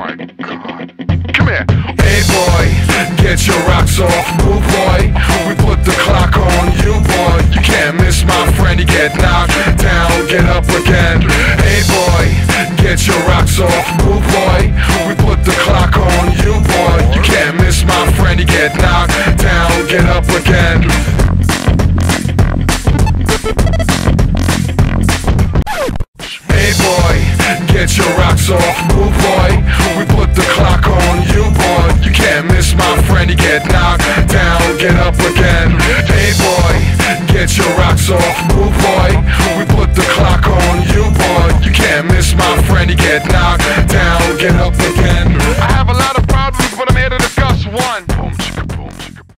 my god. Come here. Hey boy, get your rocks off, move boy. We put the clock on you boy. You can't miss my friend, you get knocked down, get up again. Hey boy, get your rocks off, move boy. We put the clock on you boy. You can't miss my friend, you get knocked down, get up again. Hey boy, get your rocks off, move boy miss my friend, you get knocked down, get up again. Hey boy, get your rocks off, move boy. We put the clock on you boy. You can't miss my friend, you get knocked down, get up again